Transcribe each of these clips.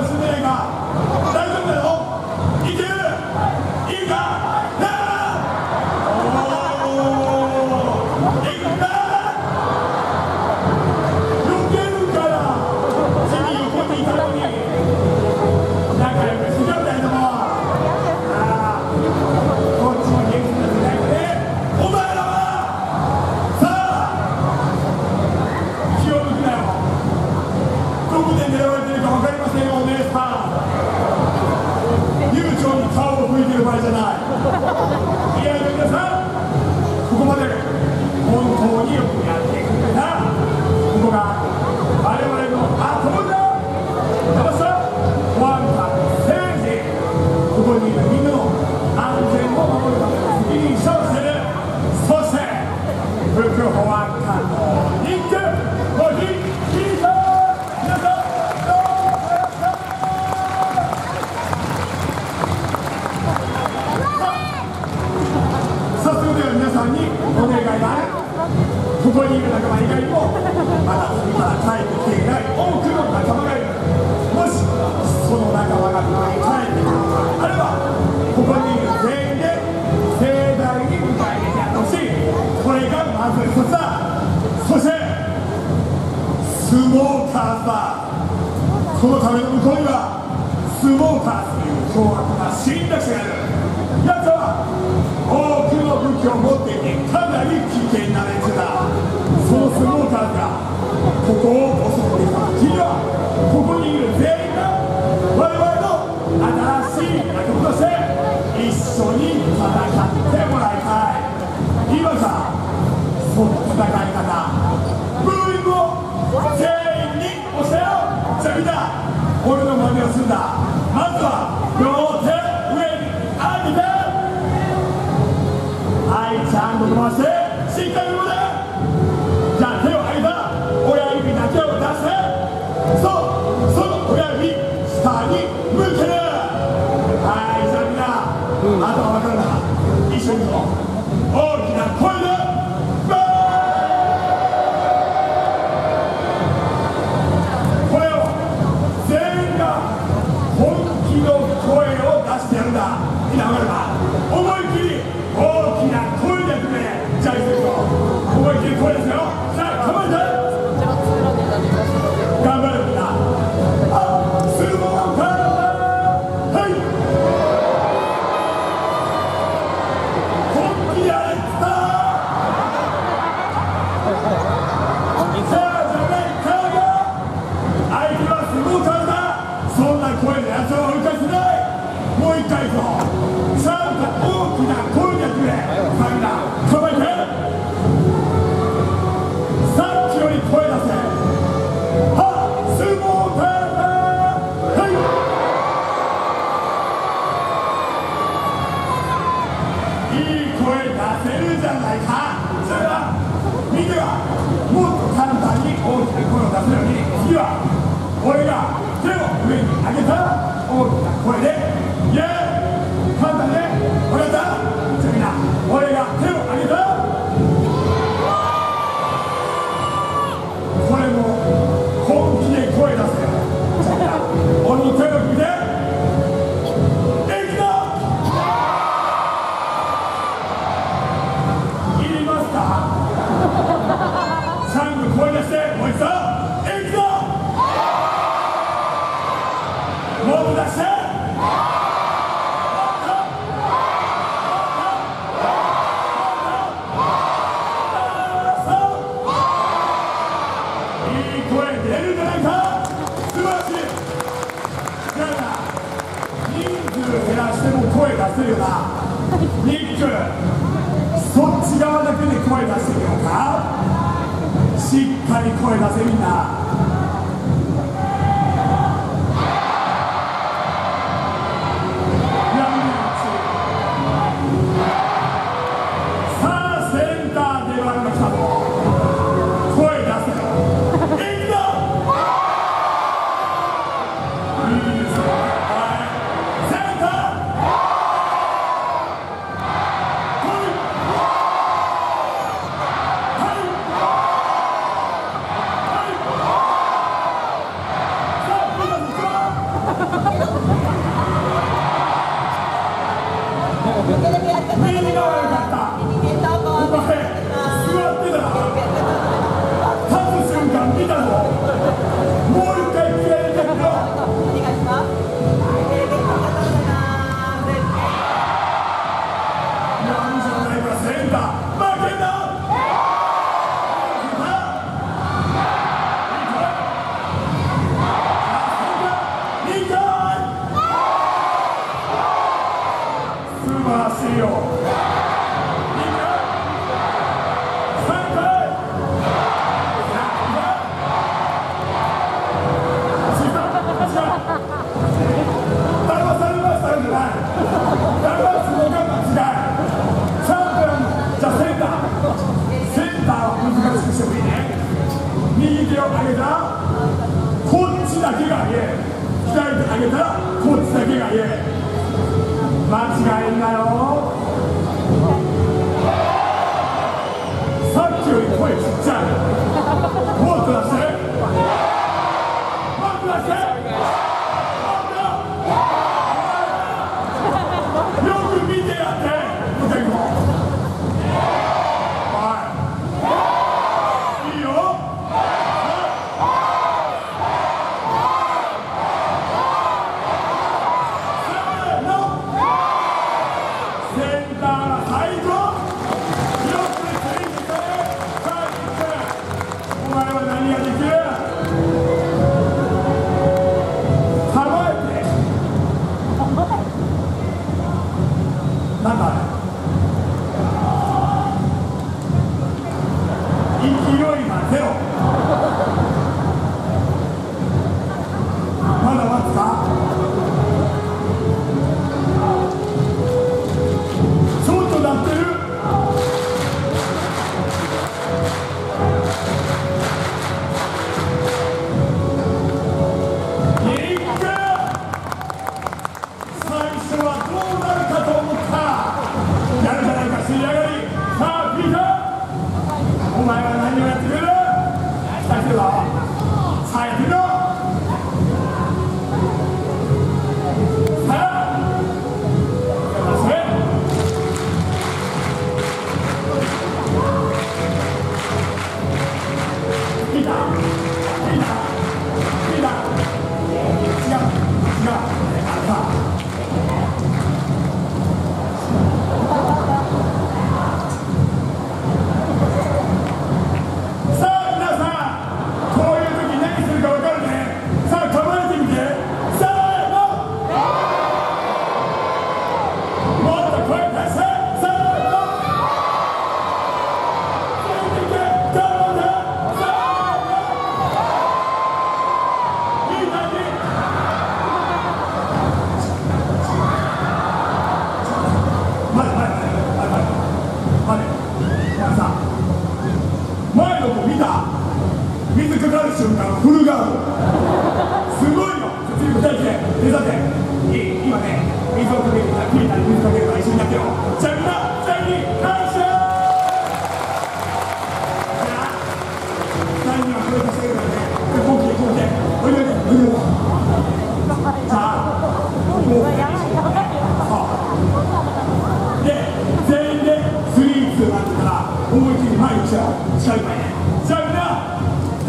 娘が大丈夫だよ。好，好，好。あげたらこっちだけが言え。間違いんなよ。さっきより声ちっちゃい。na Bíblia.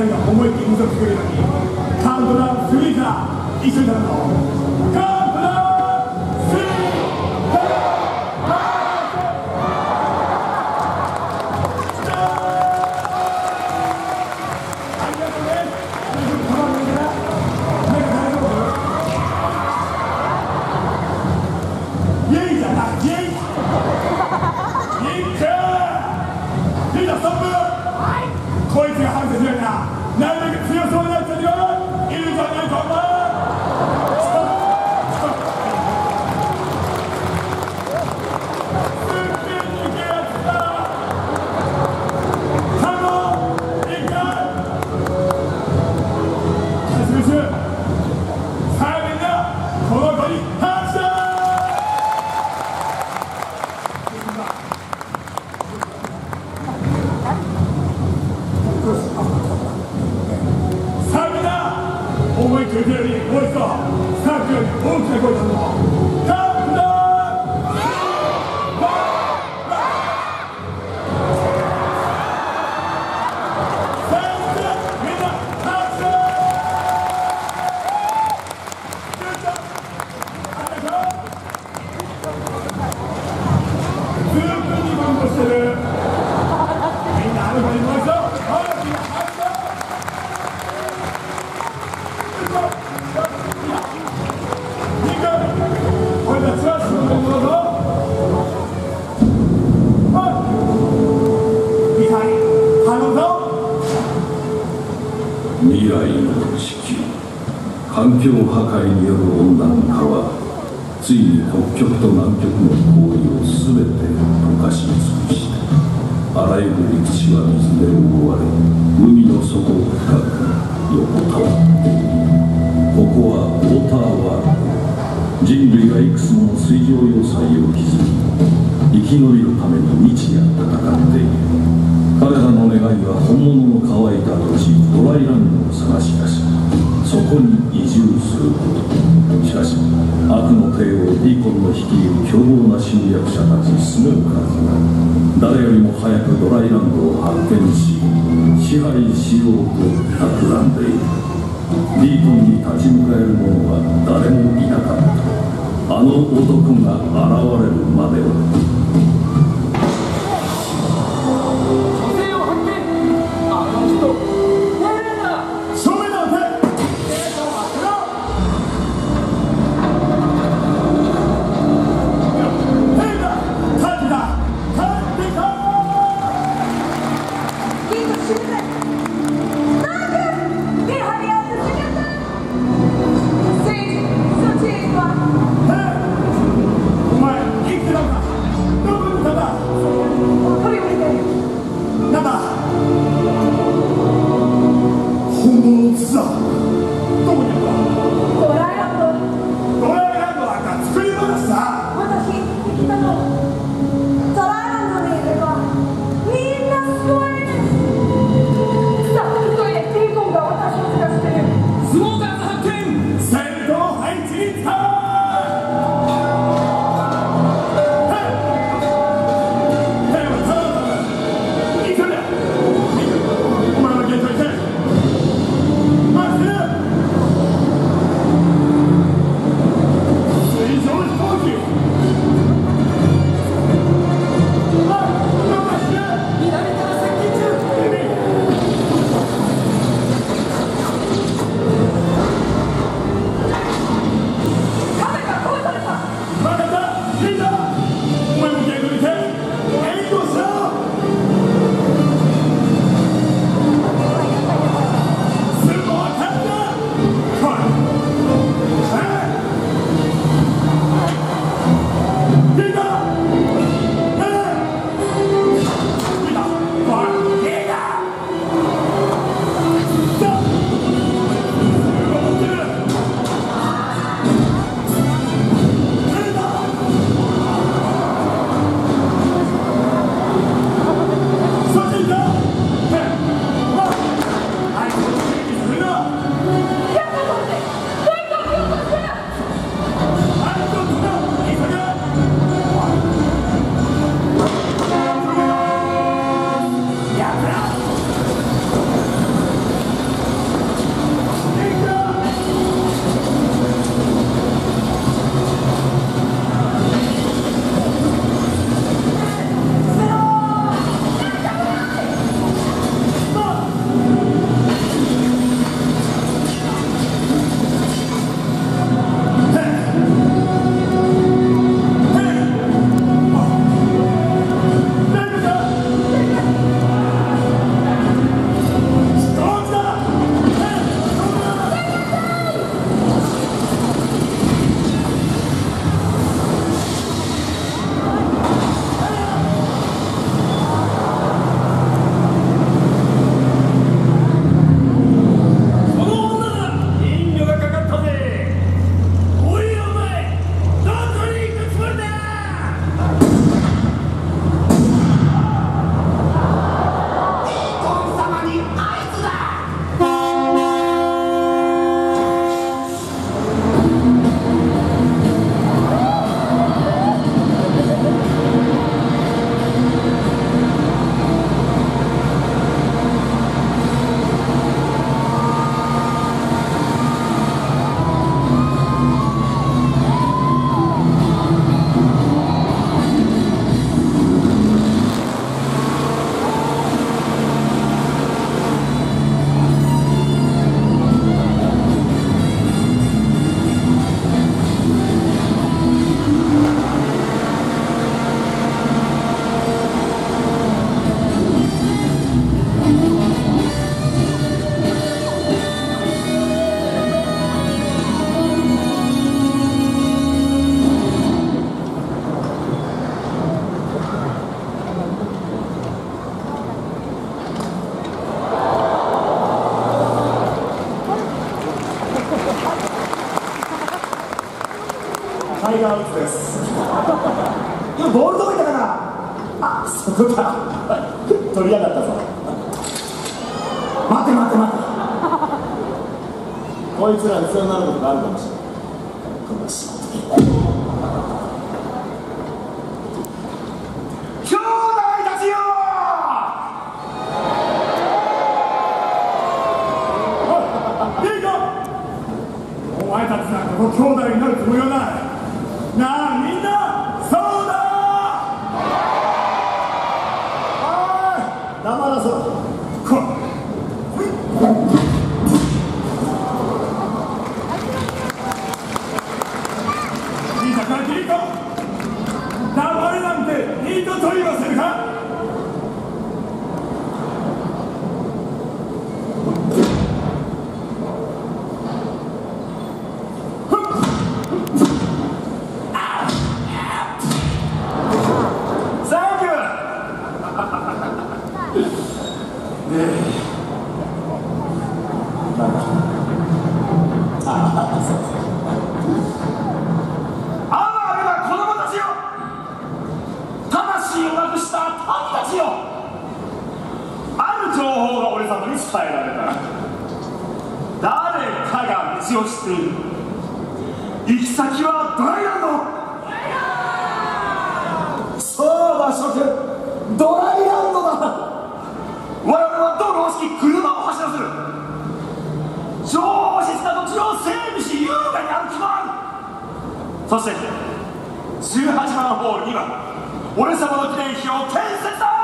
人が思いっきり嘘つくよりカウントダウンスリーザー一緒になろう。北極と南極の氷を全て溶かし尽くした。あらゆる陸地は水で覆われ海の底深く横たわっているここはウォーターワールド人類がいくつもの水上要塞を築き生き延びるために日夜戦っている彼らの願いは本物の乾いた土地ドライランドを探し出しそこに移住することしかし悪の帝王ディーコンの率いる凶暴な侵略者たちスモーカーズが誰よりも早くドライランドを発見し支配しようと企んでいる。ディーコンに立ち向かえる者は誰もいなかった。あの男が現れるまではからなにと取りませぬか？18番ホール2番俺様の記念碑を建設だ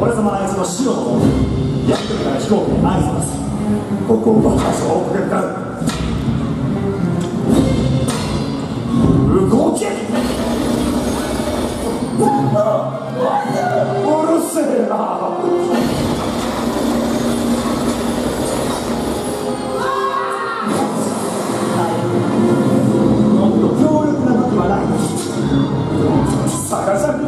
俺様の愛称は白とやりとりから飛行機に愛します。ここを爆破し報告か動け。うるせえな。探さ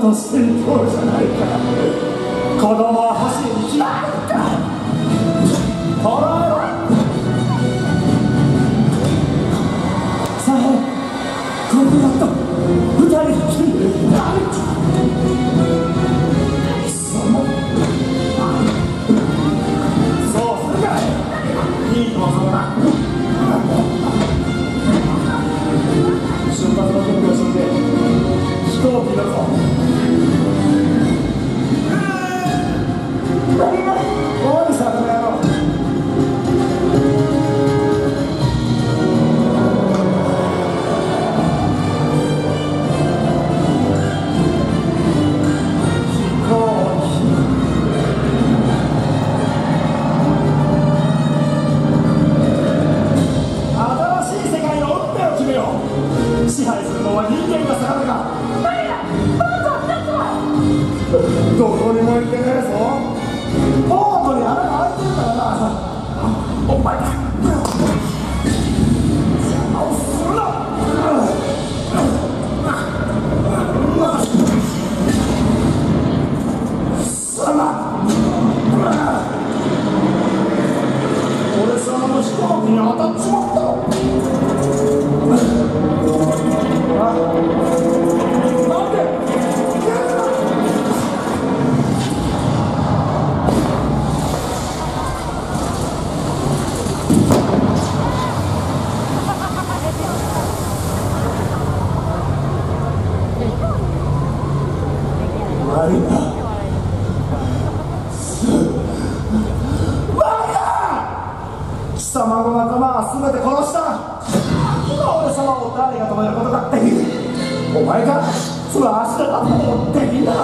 としてこじゃないか子供はどこにも行けねえのできんだろ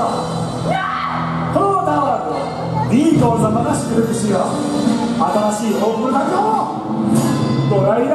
このタワービートン様が祝福しよう新しいホープだけをご覧に